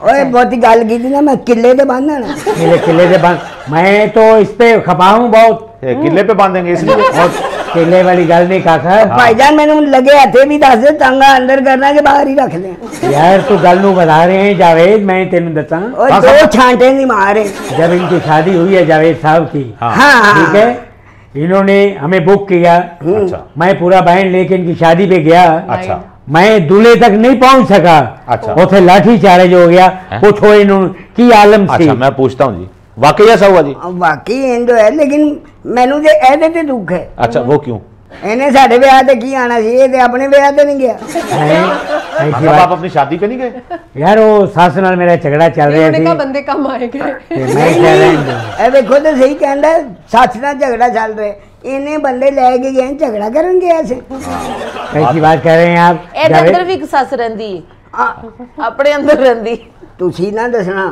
ਓਏ ਬਹੁਤੀ ਗੱਲ ਕੀਤੀ ਨਾ ਮੈਂ ਕਿੱਲੇ ਤੇ ਬੰਨਣਾ किले किले से बंद मैं तो इस पे खपा हूँ बहुत ये किले पे बांधेंगे इसलिए और किले वाली गल नहीं काका ਭਾਈਜਾਨ ਮੈਨੂੰ ਲੱਗੇ ਹੱਥੇ ਵੀ ਦੱਸ ਦੇ ਟਾਂਗਾ ਅੰਦਰ ਕਰਨਾ ਕਿ ਬਾਹਰ ਹੀ ਰੱਖ ਦੇ यार तू गल नू बता रहे हैं जावेद मैं तेन दसा ਓਏ ਦੋ ਛਾਂਟੇ ਨਹੀਂ ਮਾਰੇ जब इनकी शादी हुई है जावेद साहब की हाँ हाँ ठीक है इन्होंने हमें बुक किया अच्छा मैं पूरा बहन लेके इनकी शादी पे गया अच्छा मैं दूल्हे तक नहीं पहुंच सका अच्छा। उसे लाठी चार्ज हो गया हैं? पूछो इन्होंने की आलम सी अच्छा मैं पूछता हूँ जी वाकई ऐसा हुआ जी ਵਾਕਈ ਇੰਜ ਹੈ ਲੇਕਿਨ ਮੈਨੂੰ ਤੇ ਇਹਦੇ ਤੇ ਦੁੱਖ ਹੈ अच्छा वो क्यों ਇਹਨੇ ਸਾਡੇ ਵਿਆਹ ਤੇ ਕੀ ਆਣਾ ਸੀ ਇਹ ਤੇ ਆਪਣੇ ਵਿਆਹ ਤੇ ਨਹੀਂ ਗਿਆ हैं? ऐसी मतलब आप बात अपनी शादी पे नहीं गए यार वो सास नाल मेरा झगड़ा चल रहा उन्होंने कहा थी बंदे कम आएंगे ते मैं कह रहा ਇਹ ਵੇਖੋ ਤੇ ਸਹੀ ਕਹਿੰਦਾ ਸੱਚ ਨਾਲ ਝਗੜਾ ਚੱਲ ਰਿਹਾ ਇਹਨੇ ਬੰਦੇ ਲੈ ਕੇ ਗਏ ਝਗੜਾ ਕਰਨ ਗਿਆ ਸੀ कैसी बात कर रहे हैं आप ਇਹਦੇ ਅੰਦਰ जावेद ਵੀ ਇੱਕ ਸੱਸ ਰਹਿੰਦੀ ਆ, ਆਪਣੇ ਅੰਦਰ ਰਹਿੰਦੀ ਤੁਸੀਂ ਨਾ ਦੱਸਣਾ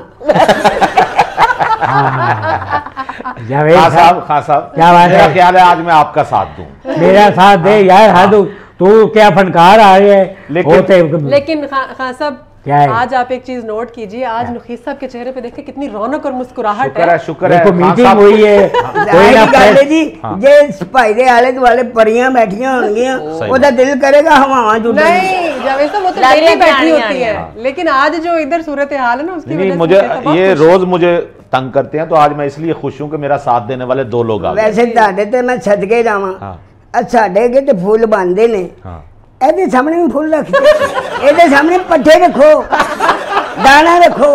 जावेद खान साहब साहब खान साहब क्या बात मेरा है? ख्याल है आज मैं आपका साथ दूं मेरा साथ दे यार हाथ तू क्या फनकार आ रहे है लेकिन- होते लेकिन खान खान साहब क्या है? आज आप एक चीज नोट कीजिए आज नखीस साहब के चेहरे पे देखिए कितनी रौनक और मुस्कुराहट शुक्र है है शुक्र है देखो खान मीटिंग साहब- हुई है कोई ना ਜ਼ਾਹਿਰ ਗੱਲ ਹੈ प्रेस- ਜੀ ਹਾਂ। ਜੇ ਭਾਈ ਦੇ ਆਲੇ ਦੁਆਲੇ ਪਰੀਆਂ ਬੈਠੀਆਂ ਹੋਣਗੀਆਂ ਸਹੀ ਉਹਦਾ ਦਿਲ ਕਰੇਗਾ ਹਵਾਵਾਂ ਜੁੜਨ नहीं जावेद साहब वो तो लालियां डेली बैठी कहानियां होती है हैं। लेकिन आज जो इधर सूरत हाल है ना उसकी नहीं वजह से मुझे मुझे तो बहुत ये खुशी रोज मुझे तंग करते हैं तो आज मैं इसलिए खुश हूँ कि मेरा साथ देने वाले दो लोग आ गए ਵੈਸੇ ਤੁਹਾਡੇ ਤੇ ਮੈਂ ਸਦਕੇ ਜਾਵਾਂ ਹਾਂ। ਆ ਸਾਡੇ ਅੱਗੇ ਤੇ ਫੁੱਲ ਬੰਦੇ ਨੇ हाँ ਇਹਦੇ ਸਾਹਮਣੇ ਵੀ ਫੁੱਲ ਰੱਖ ਇਹਦੇ ਸਾਹਮਣੇ ਪੱਠੇ ਰੱਖੋ ਦਾਣਾ ਰੱਖੋ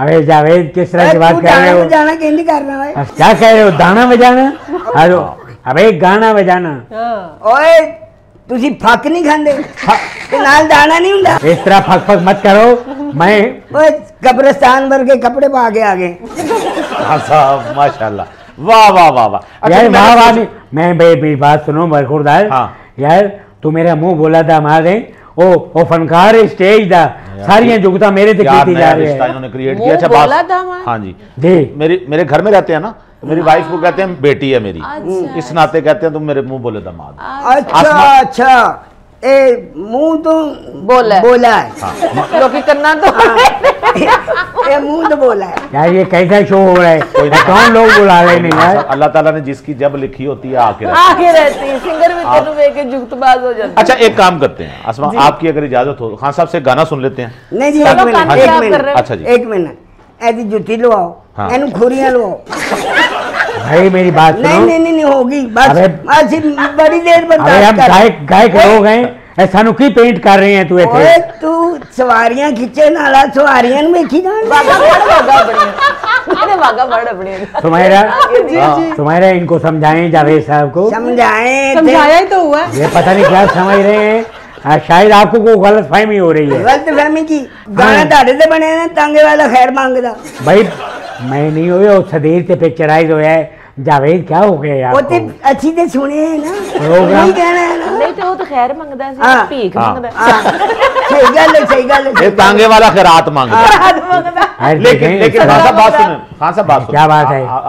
अरे जावेद किस तरह की बात ਤੂੰ कर रहे ਦਾਣਾ हो ਜਾਣਾ ਕਿ ਨਹੀਂ ਕਰਨਾ ਓਏ अब क्या कह रहे हो दाना बजाना अरे अबे गाना बजाना हाँ ਓਏ ਤੁਸੀਂ ਫੱਕ ਨਹੀਂ ਖਾਂਦੇ ਤੇ ਨਾਲ ਦਾਣਾ ਨਹੀਂ ਹੁੰਦਾ इस तरह फक फक मत करो मैं ਓਏ ਕਬਰਸਤਾਨ ਵਰਗੇ ਕੱਪੜੇ ਪਾ ਕੇ ਆ ਗਏ खान साहब माशाल्लाह वाह वाह वाह वाह। वाह वाह अच्छा, मैं भाई मेरी बात सुनो मरखुरदास हाँ। यार तू मेरा मुँह बोला था हमारे ओ ओ फनकार स्टेज था सारी जुगता मेरे से खेती जा रही है। इन्होंने क्रिएट किया। अच्छा बात हाँ जी। जी। मेरे मेरे घर में रहते हैं ना तो मेरी वाइफ को कहते हैं बेटी है मेरी। अच्छा, इस नाते कहते हैं तुम मेरे मुँह बोले दमाद अच्छा अच्छा। ए मुँह तो बोला है। बोला है। हाँ। करना तो हाँ। ये मुँह तो बोला है। यार ये कैसा शो हो रहा है? कौन लोग बुला रहे यार? अल्लाह ताला ने जिसकी जब लिखी होती है आके आके रहती सिंगर भी जुगतबाज हो अच्छा एक काम करते हैं आसमा आपकी अगर इजाज़त हो खान साहब से गाना सुन लेते हैं। नहीं जी एक मिनट एक अच्छा जी। एक मिनट। ऐसी जुटी लवाओ एनु खोरियाँ लवाओ भाई मेरी बात नहीं नहीं नहीं, नहीं होगी। बस बड़ी देर अरे हम गायक गायक हो। गए ऐसा सानू की पेंट कर रहे हैं तू ओए तू सवारियाँ खिंचे नाला सवारियाँ में खी जान। वागा बड़ वागा बड़ी अरे वागा बड़ अपनी सुमेरा सुमेरा इनको समझाएँ जावेद साहब को। समझाएँ समझाया ही तो हुआ। ये पता नहीं क्या समझ रहे हैं। हाँ शायद आपको कोई गलत फहमी हो रही है। गलत फहमी की हाँ। गाना तारे से बने ना तांगे वाला खैर मांगदा। भाई मैं नहीं हुए और सदीर से पिक्चराइज होया है जावेद क्या हो गया यार ਉਹ ਤੇ ਅੱਛੀ ਤੇ ਸੁਣੇ ਹੈ ਨਾ ਹੋਗਾ। ਕੀ ਕਹਿਣਾ ਹੈ ਨਾ ਨਹੀਂ ਤੇ ਉਹ ਤਾਂ ਖੈਰ ਮੰਗਦਾ ਸੀ ਹਾਂ। ਭੀਖ ਹਾਂ। ਮੰਗਦਾ ਹਾਂ ਸਹੀ ਗੱਲ ਹੈ ਸਹੀ ਗੱਲ ਹੈ ये तांगे वाला खैरात मांगता है ਹੱਥ ਮੰਗਦਾ लेकिन लेकिन खान साहब बात सुने खान साहब बात सुने क्या बात है? आ- आ-